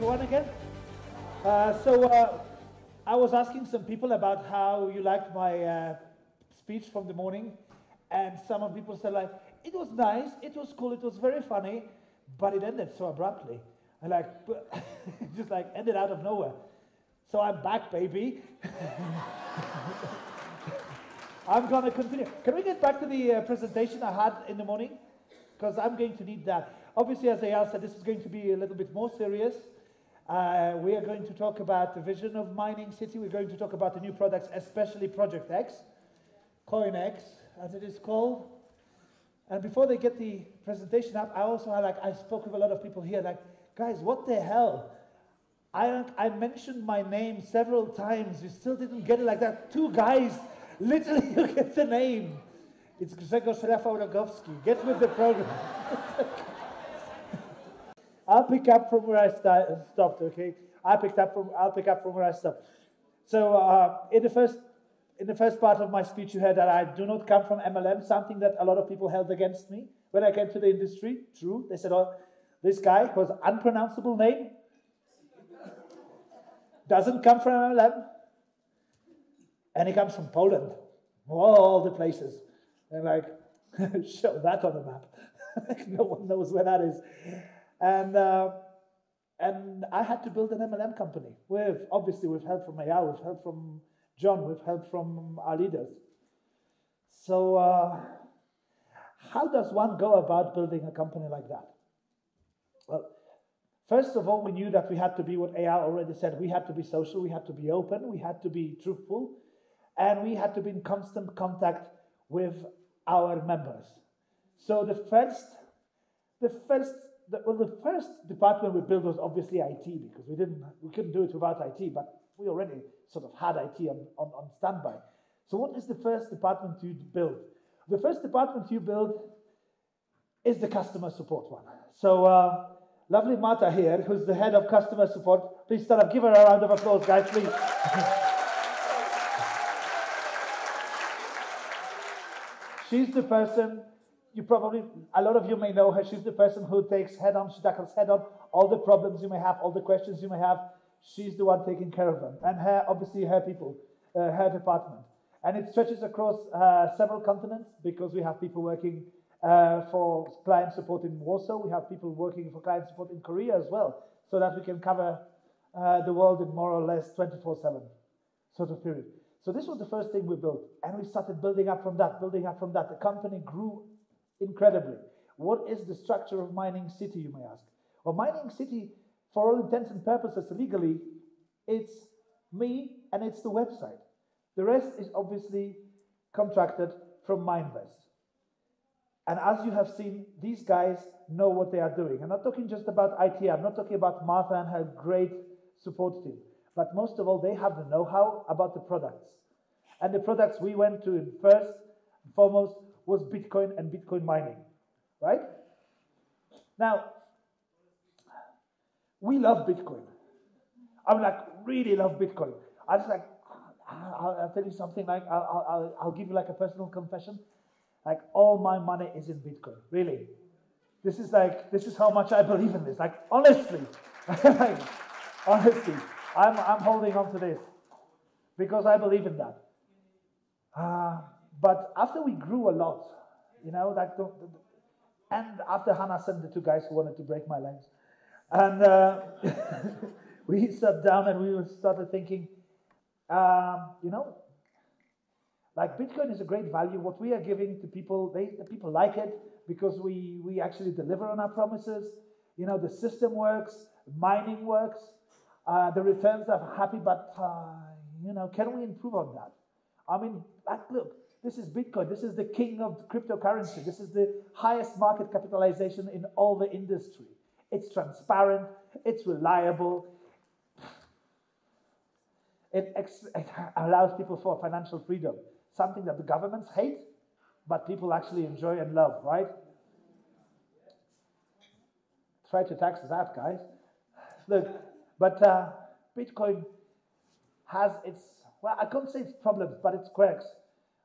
everyone again. Uh, so uh, I was asking some people about how you liked my uh, speech from the morning, and some of people said like, it was nice, it was cool, it was very funny, but it ended so abruptly. I like, just like ended out of nowhere. So I'm back, baby. I'm gonna continue. Can we get back to the uh, presentation I had in the morning? Because I'm going to need that. Obviously, as Eyal said, this is going to be a little bit more serious. Uh, we are going to talk about the vision of Mining City. We're going to talk about the new products, especially Project X, CoinX, as it is called. And before they get the presentation up, I also had like I spoke with a lot of people here, like, guys, what the hell? I, I mentioned my name several times. You still didn't get it like that. Two guys, literally, you get the name. It's Grzegorz Rafał Get with the program. I'll pick up from where I stopped. Okay, I picked up from. I'll pick up from where I stopped. So uh, in the first in the first part of my speech, you heard that I do not come from MLM, something that a lot of people held against me when I came to the industry. True, they said, "Oh, this guy was unpronounceable name, doesn't come from MLM, and he comes from Poland, all the places." And like, show that on the map. no one knows where that is. And, uh, and I had to build an MLM company with, obviously, with help from Eyal, with help from John, with help from our leaders. So, uh, how does one go about building a company like that? Well, first of all, we knew that we had to be what Eyal already said. We had to be social, we had to be open, we had to be truthful, and we had to be in constant contact with our members. So the first, the first the, well, the first department we built was obviously IT because we didn't, we couldn't do it without IT, but we already sort of had IT on, on, on standby. So what is the first department you build? The first department you build is the customer support one. So uh, lovely Marta here, who's the head of customer support. Please stand up. Give her a round of applause, guys, please. She's the person you probably, a lot of you may know her. She's the person who takes head on, she tackles head on all the problems you may have, all the questions you may have. She's the one taking care of them. And her, obviously, her people, uh, her department. And it stretches across uh, several continents because we have people working uh, for client support in Warsaw. We have people working for client support in Korea as well, so that we can cover uh, the world in more or less 24 7 sort of period. So this was the first thing we built. And we started building up from that, building up from that. The company grew incredibly. What is the structure of Mining City, you may ask? Well, Mining City, for all intents and purposes legally, it's me and it's the website. The rest is obviously contracted from Minevest. And as you have seen, these guys know what they are doing. I'm not talking just about IT, I'm not talking about Marta and her great support team, but most of all, they have the know how about the products. And the products we went to first and foremost was Bitcoin and Bitcoin mining, right? Now, we love Bitcoin. I am like, really love Bitcoin. I was like, I'll, I'll tell you something, like, I'll, I'll, I'll give you like a personal confession. Like, all my money is in Bitcoin, really. This is like, this is how much I believe in this. Like, honestly, like, honestly, I'm, I'm holding on to this because I believe in that. Uh, but after we grew a lot, you know, like the, the, and after Hannah sent the two guys who wanted to break my legs, and uh, we sat down and we started thinking, um, you know, like Bitcoin is a great value. What we are giving to people, they the people like it because we we actually deliver on our promises. You know, the system works, mining works, uh, the returns are happy, but uh, you know, can we improve on that? I mean, like, look, this is Bitcoin. This is the king of cryptocurrency. This is the highest market capitalization in all the industry. It's transparent, it's reliable, it, ex- it allows people for financial freedom, something that the governments hate, but people actually enjoy and love, right? Try to tax that, guys. Look, but uh, Bitcoin has its, well, I can't say its problems, but its quirks.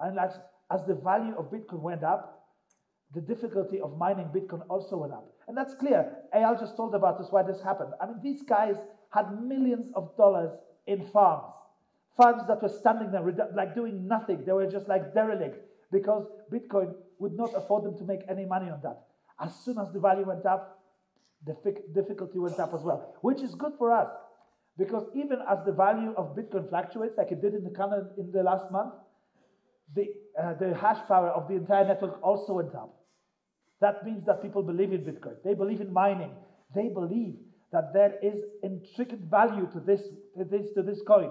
And as, as the value of Bitcoin went up, the difficulty of mining Bitcoin also went up. And that's clear. Eyal just told about us why this happened. I mean, these guys had millions of dollars in farms, farms that were standing there like doing nothing. They were just like derelict because Bitcoin would not afford them to make any money on that. As soon as the value went up, the difficulty went up as well, which is good for us because even as the value of Bitcoin fluctuates, like it did in the, in the last month, the, uh, the hash power of the entire network also went up. That means that people believe in Bitcoin. They believe in mining. They believe that there is intricate value to this, to this, to this coin.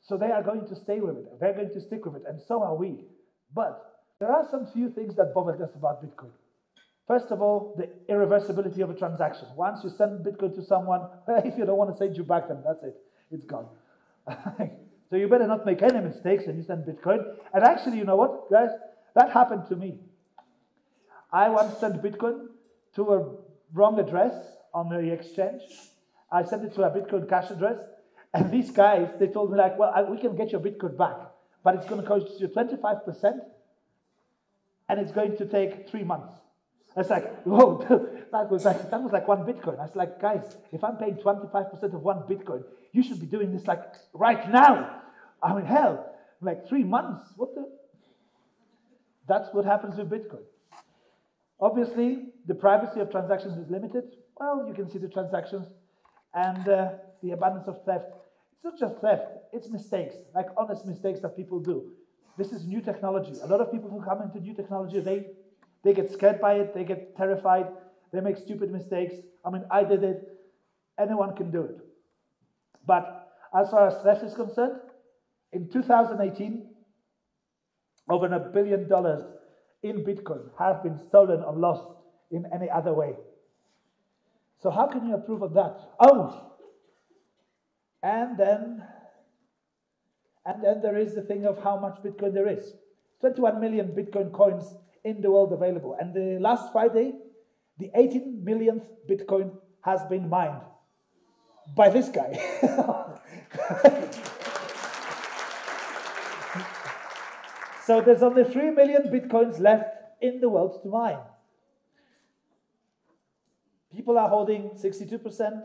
So they are going to stay with it. They're going to stick with it, and so are we. But there are some few things that bother us about Bitcoin. First of all, the irreversibility of a transaction. Once you send Bitcoin to someone, if you don't want to send you back, then that's it. It's gone. so you better not make any mistakes when you send Bitcoin. And actually, you know what, guys? That happened to me. I once sent Bitcoin to a wrong address on the exchange. I sent it to a Bitcoin cash address. And these guys, they told me like, well, I, we can get your Bitcoin back, but it's going to cost you 25% and it's going to take three months. It's like, whoa, that was like that was like one Bitcoin. I was like, guys, if I'm paying 25% of one Bitcoin, you should be doing this like right now. I mean, hell, like three months. What the? That's what happens with Bitcoin. Obviously, the privacy of transactions is limited. Well, you can see the transactions and uh, the abundance of theft. It's not just theft, it's mistakes, like honest mistakes that people do. This is new technology. A lot of people who come into new technology, they, they get scared by it, they get terrified, they make stupid mistakes. I mean, I did it. Anyone can do it. But as far as theft is concerned, in 2018, over a billion dollars in Bitcoin have been stolen or lost in any other way. So, how can you approve of that? Oh, and then and then there is the thing of how much Bitcoin there is 21 million Bitcoin coins in the world available. And the last Friday, the 18 millionth Bitcoin has been mined by this guy. so there's only 3 million Bitcoins left in the world to mine. People are holding 62%,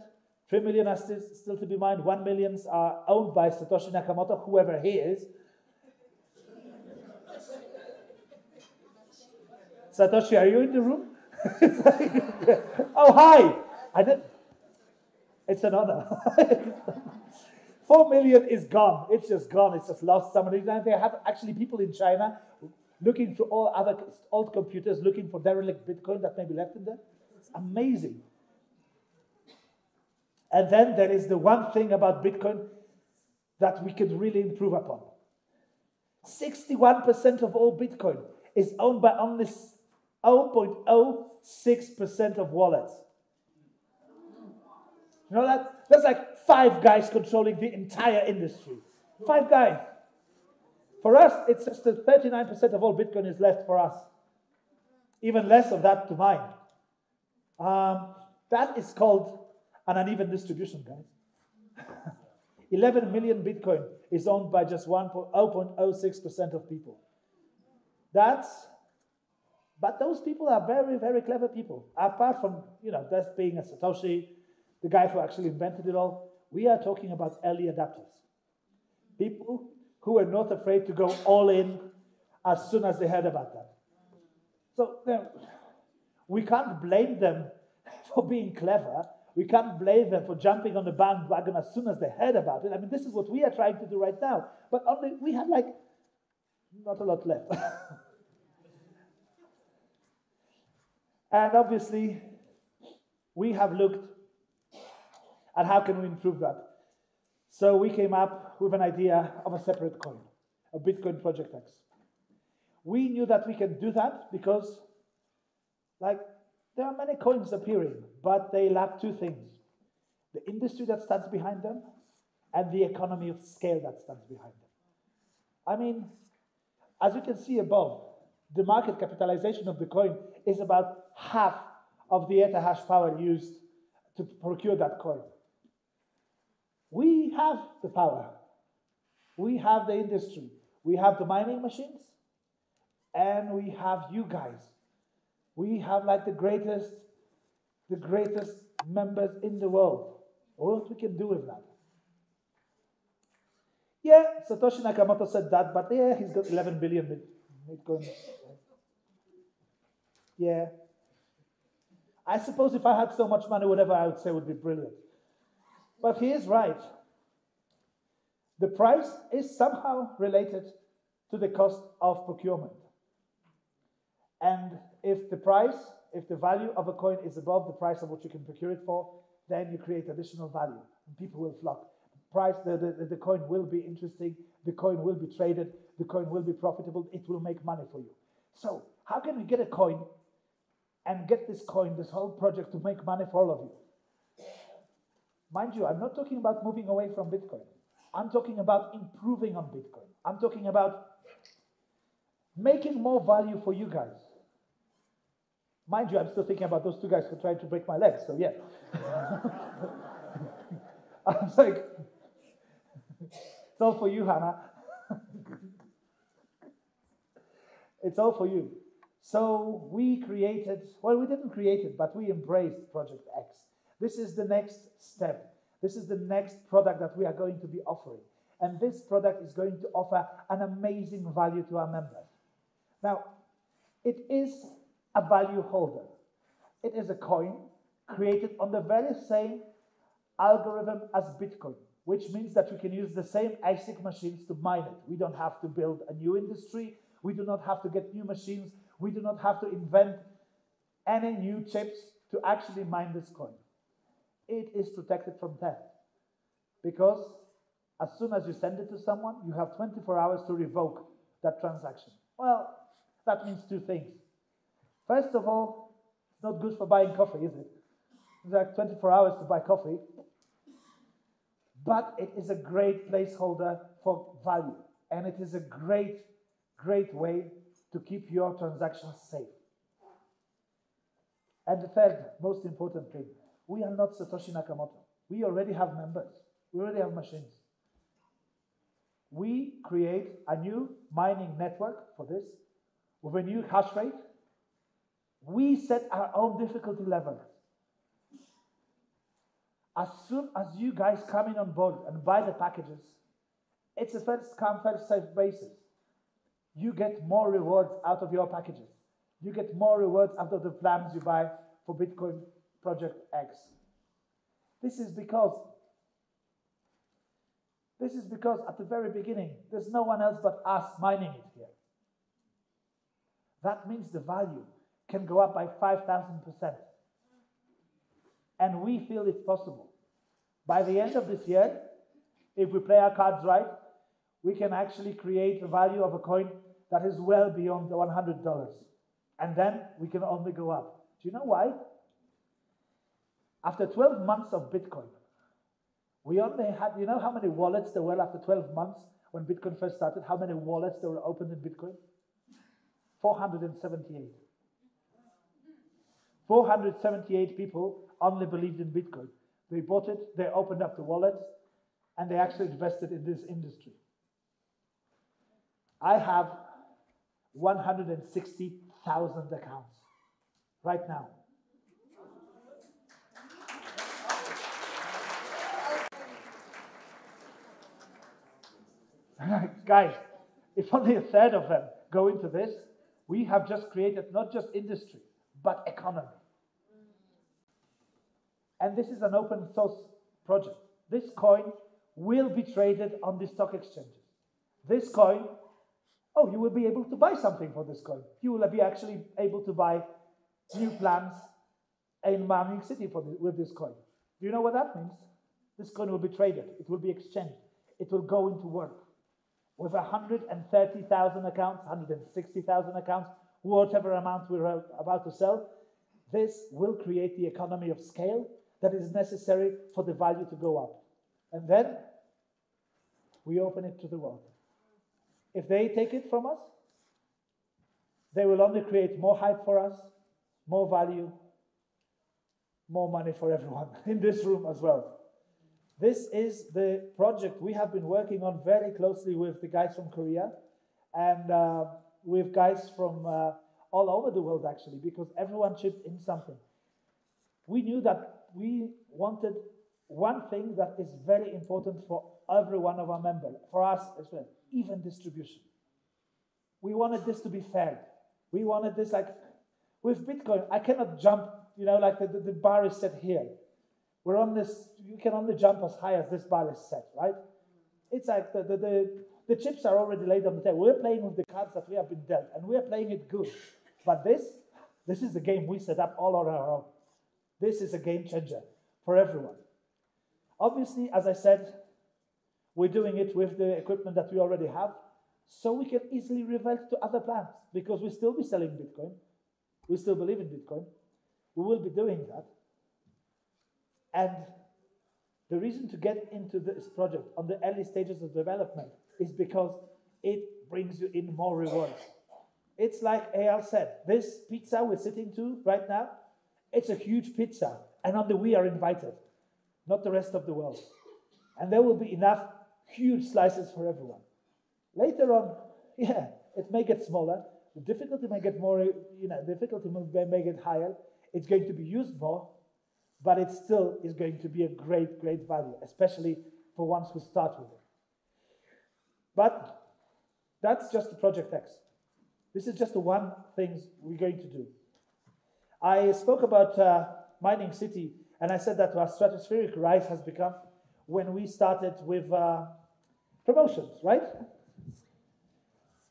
3 million are still, to be mined. 1 millions are owned by Satoshi Nakamoto, whoever he is. Satoshi, are you in the room? oh, hi. It's an honor. 4 million is gone. It's just gone. It's just lost. Somebody, And they have actually people in China looking through all other old computers, looking for derelict Bitcoin that may be left in there. It's amazing. And then there is the one thing about Bitcoin that we could really improve upon 61% of all Bitcoin is owned by only 0.06% of wallets. You know that? That's like five guys controlling the entire industry. Five guys. For us, it's just that 39% of all Bitcoin is left for us. Even less of that to mine. Um, that is called an uneven distribution, guys. 11 million Bitcoin is owned by just 0.06% of people. That's, but those people are very, very clever people. Apart from, you know, just being a Satoshi, the guy who actually invented it all, we are talking about early adapters. People who were not afraid to go all in as soon as they heard about that. So we can't blame them for being clever we can't blame them for jumping on the bandwagon as soon as they heard about it. I mean, this is what we are trying to do right now. But only we have like not a lot left. and obviously, we have looked at how can we improve that. So we came up with an idea of a separate coin, a Bitcoin Project X. We knew that we can do that because, like, there are many coins appearing, but they lack two things the industry that stands behind them and the economy of scale that stands behind them. I mean, as you can see above, the market capitalization of the coin is about half of the Ether hash power used to procure that coin. We have the power, we have the industry, we have the mining machines, and we have you guys we have like the greatest the greatest members in the world. What we can do with that? Yeah, Satoshi Nakamoto said that, but yeah, he's got 11 billion Bitcoin. Yeah. I suppose if I had so much money, whatever I would say would be brilliant. But he is right. The price is somehow related to the cost of procurement. And if the price, if the value of a coin is above the price of what you can procure it for, then you create additional value and people will flock. The price, the, the, the coin will be interesting, the coin will be traded, the coin will be profitable, it will make money for you. So, how can we get a coin and get this coin, this whole project to make money for all of you? Mind you, I'm not talking about moving away from Bitcoin. I'm talking about improving on Bitcoin. I'm talking about making more value for you guys. Mind you, I'm still thinking about those two guys who tried to break my legs, so yeah. I was like, it's all for you, Hannah. it's all for you. So we created, well, we didn't create it, but we embraced Project X. This is the next step. This is the next product that we are going to be offering. And this product is going to offer an amazing value to our members. Now, it is a value holder. It is a coin created on the very same algorithm as Bitcoin, which means that we can use the same ASIC machines to mine it. We don't have to build a new industry. We do not have to get new machines. We do not have to invent any new chips to actually mine this coin. It is protected from theft because as soon as you send it to someone, you have 24 hours to revoke that transaction. Well, that means two things. First of all, it's not good for buying coffee, is it? It's like 24 hours to buy coffee. But it is a great placeholder for value. And it is a great, great way to keep your transactions safe. And the third most important thing we are not Satoshi Nakamoto. We already have members, we already have machines. We create a new mining network for this with a new hash rate we set our own difficulty levels. As soon as you guys come in on board and buy the packages, it's a first come, first served basis. You get more rewards out of your packages. You get more rewards out of the plans you buy for Bitcoin Project X. This is because this is because at the very beginning, there's no one else but us mining it here. That means the value can go up by 5,000%. And we feel it's possible. By the end of this year, if we play our cards right, we can actually create the value of a coin that is well beyond the $100. And then we can only go up. Do you know why? After 12 months of Bitcoin, we only had, you know how many wallets there were after 12 months when Bitcoin first started? How many wallets there were opened in Bitcoin? 478. 478 people only believed in Bitcoin. They bought it, they opened up the wallets, and they actually invested in this industry. I have 160,000 accounts right now. Guys, if only a third of them go into this, we have just created not just industry, but economy. And this is an open source project. This coin will be traded on the stock exchanges. This coin, oh, you will be able to buy something for this coin. You will be actually able to buy new plants in Mining City for the, with this coin. Do you know what that means? This coin will be traded, it will be exchanged, it will go into work. With 130,000 accounts, 160,000 accounts, whatever amount we're about to sell, this will create the economy of scale that is necessary for the value to go up. And then we open it to the world. If they take it from us, they will only create more hype for us, more value, more money for everyone in this room as well. This is the project we have been working on very closely with the guys from Korea and uh, with guys from uh, all over the world, actually, because everyone chipped in something. we knew that we wanted one thing that is very important for every one of our members, for us as well, even distribution. We wanted this to be fair. We wanted this like with Bitcoin. I cannot jump, you know, like the, the, the bar is set here. We're on this, you can only jump as high as this bar is set, right? It's like the, the, the, the chips are already laid on the table. We're playing with the cards that we have been dealt, and we're playing it good. But this, this is the game we set up all on our own. This is a game changer for everyone. Obviously, as I said, we're doing it with the equipment that we already have, so we can easily revert to other plans because we still be selling Bitcoin. We still believe in Bitcoin. We will be doing that. And the reason to get into this project on the early stages of development is because it brings you in more rewards. It's like Eyal said, this pizza we're sitting to right now, it's a huge pizza. And only we are invited, not the rest of the world. And there will be enough huge slices for everyone. Later on, yeah, it may get smaller. The difficulty may get more, you know, difficulty may, may get higher. It's going to be used more, but it still is going to be a great, great value, especially for ones who start with it. But that's just the Project X. This is just the one thing we're going to do. I spoke about uh, Mining City, and I said that our stratospheric rise has become when we started with uh, promotions, right?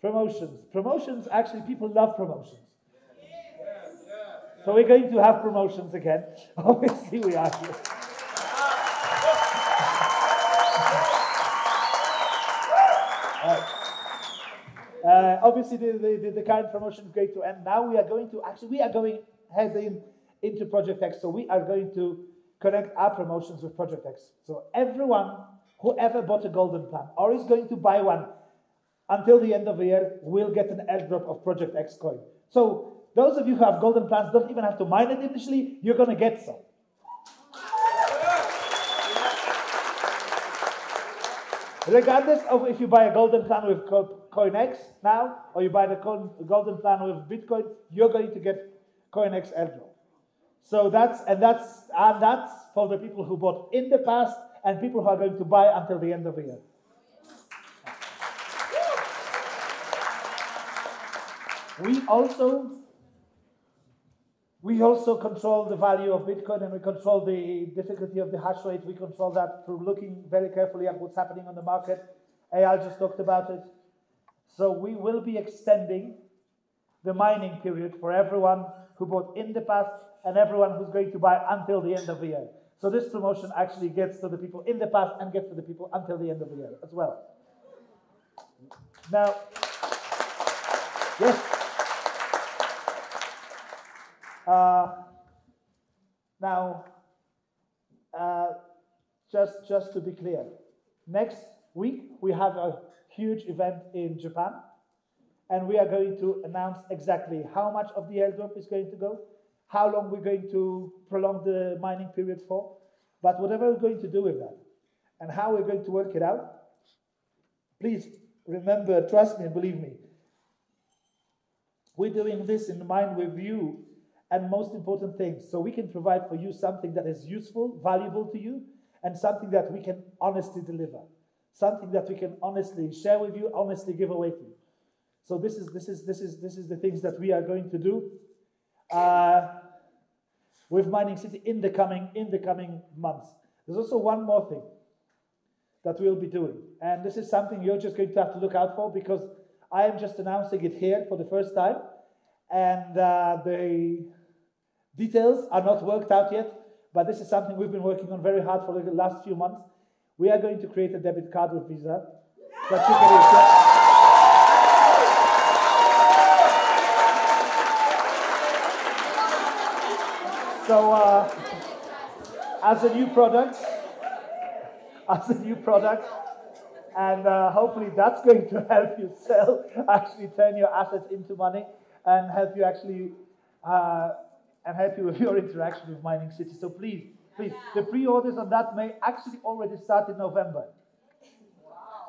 Promotions. Promotions, actually, people love promotions. So we're going to have promotions again. Obviously, we are here. Uh, obviously, the, the, the, current promotion is going to end. Now we are going to actually we are going head in into Project X. So we are going to connect our promotions with Project X. So everyone who ever bought a golden plan or is going to buy one until the end of the year will get an airdrop of Project X coin. So those of you who have golden plans don't even have to mine it initially, you're going to get some. Regardless of if you buy a golden plan with CoinX now, or you buy the golden plan with Bitcoin, you're going to get CoinX airdrop. So that's and that's and that's for the people who bought in the past and people who are going to buy until the end of the year. We also we also control the value of Bitcoin and we control the difficulty of the hash rate. We control that through looking very carefully at what's happening on the market. Eyal just talked about it. So we will be extending the mining period for everyone who bought in the past and everyone who's going to buy until the end of the year. So this promotion actually gets to the people in the past and gets to the people until the end of the year as well. Now, yes. Uh, now, uh, just, just to be clear, next week we have a huge event in Japan, and we are going to announce exactly how much of the airdrop is going to go, how long we're going to prolong the mining period for, but whatever we're going to do with that, and how we're going to work it out, please remember, trust me and believe me, we're doing this in mind with you and most important things. So we can provide for you something that is useful, valuable to you, and something that we can honestly deliver. Something that we can honestly share with you, honestly give away to you. So this is this is this is this is the things that we are going to do uh, with Mining City in the coming in the coming months. There's also one more thing that we'll be doing, and this is something you're just going to have to look out for because I am just announcing it here for the first time, and uh, the Details are not worked out yet, but this is something we've been working on very hard for the last few months. We are going to create a debit card with Visa that you can So, uh, as a new product, as a new product, and uh, hopefully that's going to help you sell, actually turn your assets into money, and help you actually uh, and you with your interaction with Mining City. So please, please, the pre-orders on that may actually already start in November.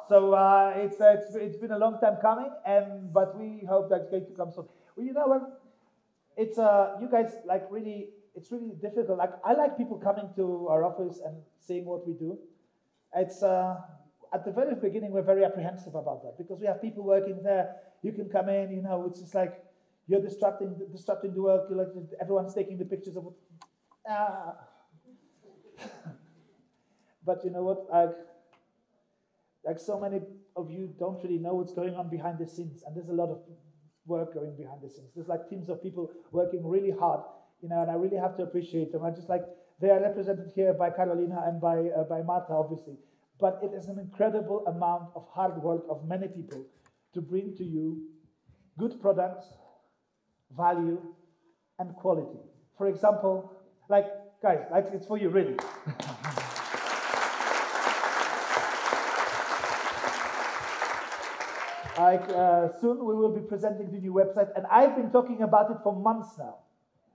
So uh, it's, uh, it's it's been a long time coming, and but we hope that's going to come soon. Well, you know what? It's uh, you guys like really it's really difficult. Like I like people coming to our office and seeing what we do. It's uh, at the very beginning we're very apprehensive about that because we have people working there. You can come in, you know, it's just like you're disrupting disrupting the work. Like everyone's taking the pictures of. Ah. but you know what? Like, like so many of you don't really know what's going on behind the scenes, and there's a lot of work going behind the scenes. There's like teams of people working really hard, you know, and I really have to appreciate them. I just like they are represented here by Carolina and by uh, by Marta, obviously, but it is an incredible amount of hard work of many people to bring to you good products, value, and quality. For example, like guys, like it's for you really. Like uh, soon we will be presenting the new website, and I've been talking about it for months now.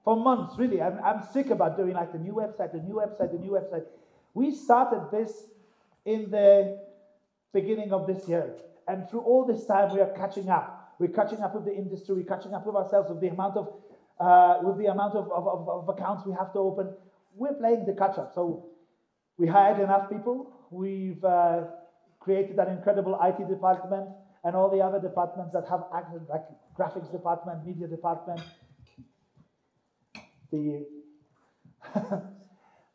For months, really. I'm, I'm sick about doing like the new website, the new website, the new website. We started this in the beginning of this year, and through all this time we are catching up. We're catching up with the industry. We're catching up with ourselves with the amount of uh, with the amount of, of, of, of accounts we have to open. We're playing the catch up. So we hired enough people. We've uh, created an incredible IT department and all the other departments that have acted, like graphics department, media department, the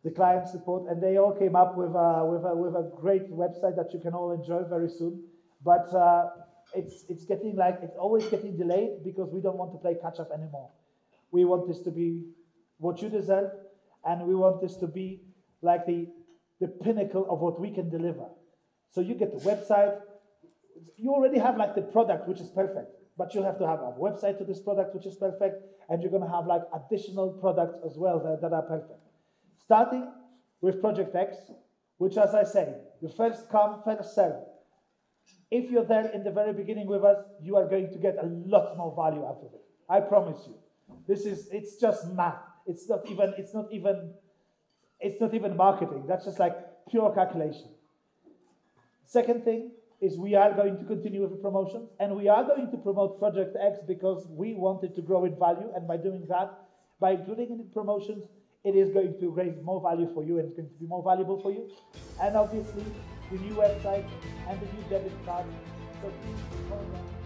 the client support, and they all came up with a, with a, with a great website that you can all enjoy very soon. But uh, it's it's getting like it's always getting delayed because we don't want to play catch up anymore. We want this to be what you deserve, and we want this to be like the the pinnacle of what we can deliver. So you get the website, you already have like the product which is perfect, but you have to have a website to this product which is perfect, and you're going to have like additional products as well that, that are perfect. Starting with Project X, which, as I say, you first come, first serve. If you're there in the very beginning with us, you are going to get a lot more value out of it. I promise you. This is it's just math. It's not even it's not even it's not even marketing. That's just like pure calculation. Second thing, is we are going to continue with the promotions and we are going to promote Project X because we wanted to grow in value. And by doing that, by including in promotions, it is going to raise more value for you and it's going to be more valuable for you. And obviously, the new website and the new debit card. So please